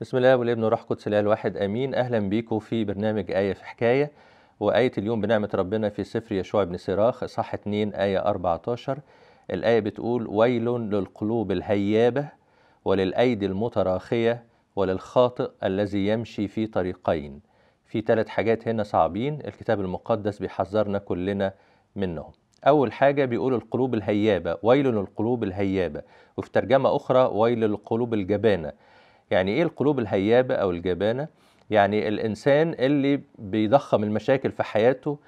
بسم الله والابن والروح القدس الإله الواحد آمين. أهلا بيكم في برنامج آية في حكاية. وآية اليوم بنعمة ربنا في سفر يشوع بن سراخ إصحاح 2 آية 14 الآية بتقول ويل للقلوب الهيابة وللأيدي المتراخية وللخاطئ الذي يمشي في طريقين في ثلاث حاجات هنا صعبين الكتاب المقدس بيحذرنا كلنا منهم. أول حاجة بيقول القلوب الهيابة ويل للقلوب الهيابة. وفي ترجمة أخرى ويل للقلوب الجبانة يعني إيه القلوب الهيابة أو الجبانة؟ يعني الإنسان اللي بيضخم المشاكل في حياته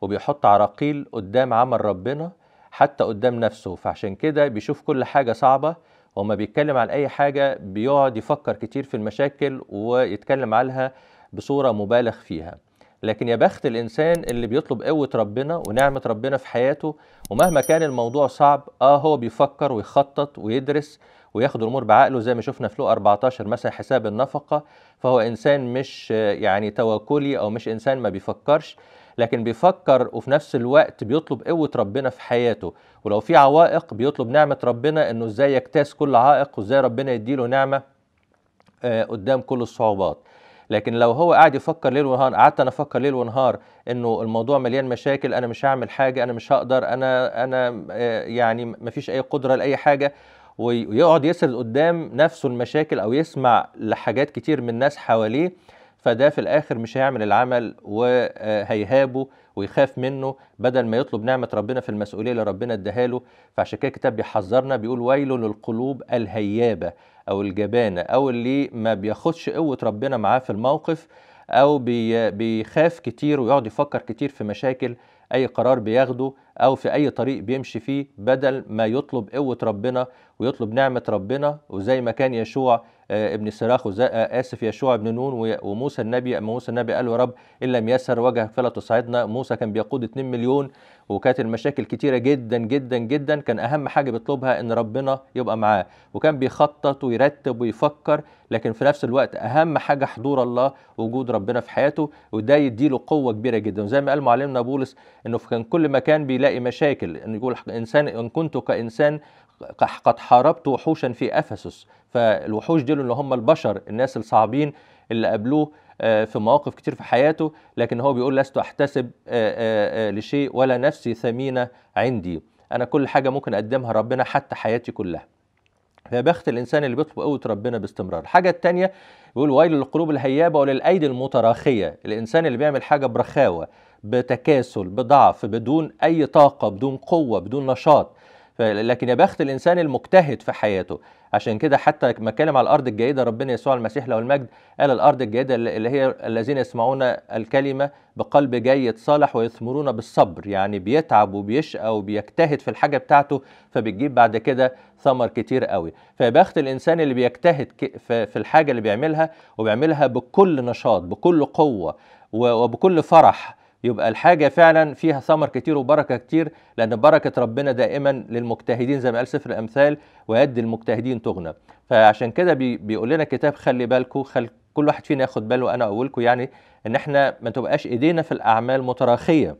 وبيحط عراقيل قدام عمل ربنا حتى قدام نفسه فعشان كده بيشوف كل حاجة صعبة وما بيتكلم عن أي حاجة بيقعد يفكر كتير في المشاكل ويتكلم عنها بصورة مبالغ فيها لكن يا بخت الإنسان اللي بيطلب قوة ربنا ونعمة ربنا في حياته ومهما كان الموضوع صعب آه هو بيفكر ويخطط ويدرس وياخد الأمور بعقله زي ما شفنا في لو 14 مثلا حساب النفقة فهو إنسان مش يعني توكلي أو مش إنسان ما بيفكرش لكن بيفكر وفي نفس الوقت بيطلب قوة ربنا في حياته. ولو في عوائق بيطلب نعمة ربنا إنه إزاي يجتاز كل عائق وإزاي ربنا يديله نعمة آه قدام كل الصعوبات. لكن لو هو قاعد يفكر ليل ونهار قعدت أنا أفكر ليل ونهار إنه الموضوع مليان مشاكل أنا مش هعمل حاجة أنا مش هقدر أنا أنا يعني ما فيش أي قدرة لأي حاجة ويقعد يسرد قدام نفسه المشاكل أو يسمع لحاجات كتير من الناس حواليه فده في الآخر مش هيعمل العمل وهيهابه ويخاف منه بدل ما يطلب نعمة ربنا في المسؤولية اللي ربنا اداها له. فعشان كده الكتاب بيحذرنا بيقول ويل للقلوب الهيابة أو الجبانة أو اللي ما بياخدش قوة ربنا معاه في الموقف أو بي بيخاف كتير ويقعد يفكر كتير في مشاكل أي قرار بياخده أو في أي طريق بيمشي فيه بدل ما يطلب قوة ربنا ويطلب نعمة ربنا. وزي ما كان يشوع ابن سراخ آسف يشوع ابن نون وموسى النبي موسى النبي قال له رب إن لم يسر وجهك فلا تصعدنا. موسى كان بيقود 2 مليون وكانت المشاكل كتيرة جدا جدا جدا. كان أهم حاجة بيطلبها إن ربنا يبقى معاه. وكان بيخطط ويرتب ويفكر لكن في نفس الوقت أهم حاجة حضور الله ووجود ربنا في حياته وده يديله قوة كبيرة جدا. وزي ما قال معلمنا بولس إنه كان كل مكان بيلاقي مشاكل انه يقول إنسان إن كنت كإنسان قد حاربت وحوشا في أفسس. فالوحوش دول اللي هم البشر الناس الصعبين اللي قابلوه في مواقف كتير في حياته لكن هو بيقول لست أحتسب لشيء ولا نفسي ثمينة عندي. أنا كل حاجة ممكن أقدمها ربنا حتى حياتي كلها. فيا بخت الإنسان اللي بيطلب قوة ربنا باستمرار. الحاجة الثانية بيقول ويل للقلوب الهيابة وللأيدي المتراخية. الإنسان اللي بيعمل حاجة برخاوة. بتكاسل بضعف بدون أي طاقة بدون قوة بدون نشاط. لكن يا بخت الإنسان المجتهد في حياته. عشان كده حتى ما اتكلم على الأرض الجيدة ربنا يسوع المسيح له المجد قال الأرض الجيدة اللي هي الذين يسمعون الكلمة بقلب جيد صالح ويثمرون بالصبر. يعني بيتعب وبيشقى وبيجتهد في الحاجة بتاعته فبتجيب بعد كده ثمر كتير قوي. فيا بخت الإنسان اللي بيجتهد في الحاجة اللي بيعملها وبيعملها بكل نشاط بكل قوة وبكل فرح يبقى الحاجة فعلا فيها ثمر كتير وبركة كتير لأن بركة ربنا دائما للمجتهدين زي ما قال سفر الأمثال ويد المجتهدين تغنى. فعشان كده بي بيقول لنا الكتاب خلي بالكم خل كل واحد فينا ياخد باله أنا اقولكم يعني إن إحنا ما تبقاش إيدينا في الأعمال متراخية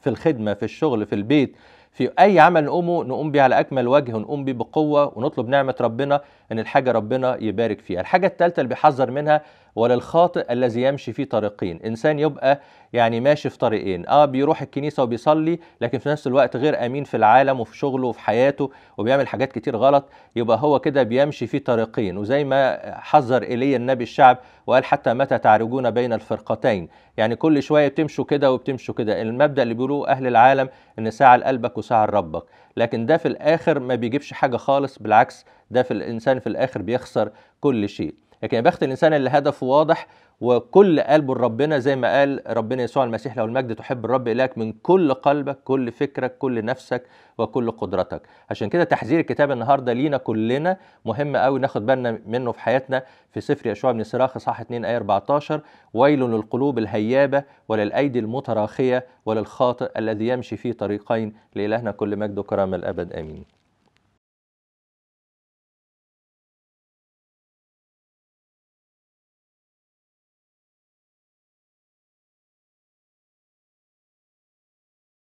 في الخدمة في الشغل في البيت في أي عمل نقومه نقوم بيه على أكمل وجه ونقوم بيه بقوة ونطلب نعمة ربنا إن الحاجة ربنا يبارك فيها. الحاجة الثالثه اللي بيحذر منها وللخاطئ الذي يمشي في طريقين. إنسان يبقى يعني ماشي في طريقين. آه بيروح الكنيسة وبيصلي لكن في نفس الوقت غير أمين في العالم وفي شغله وفي حياته وبيعمل حاجات كتير غلط يبقى هو كده بيمشي في طريقين. وزي ما حذر إيليا النبي الشعب وقال حتى متى تعرجون بين الفرقتين. يعني كل شوية بتمشوا كده وبتمشوا كده. المبدأ اللي بيقولوه أهل العالم إن ساعة لقلبك وساعة لربك. لكن ده في الآخر ما بيجيبش حاجة خالص بالعكس ده في الإنسان في الآخر بيخسر كل شيء. لكن يا بخت الإنسان اللي هدفه واضح وكل قلبه لربنا زي ما قال ربنا يسوع المسيح له المجد تحب الرب الهك من كل قلبك كل فكرك كل نفسك وكل قدرتك. عشان كده تحذير الكتاب النهارده لينا كلنا مهم قوي ناخد بالنا منه في حياتنا. في سفر يشوع بن سراخ صح 2 آية 14 ويل للقلوب الهيابة وللأيدي المتراخية وللخاطئ الذي يمشي في طريقين لإلهنا كل مجد وكرامة الأبد. آمين.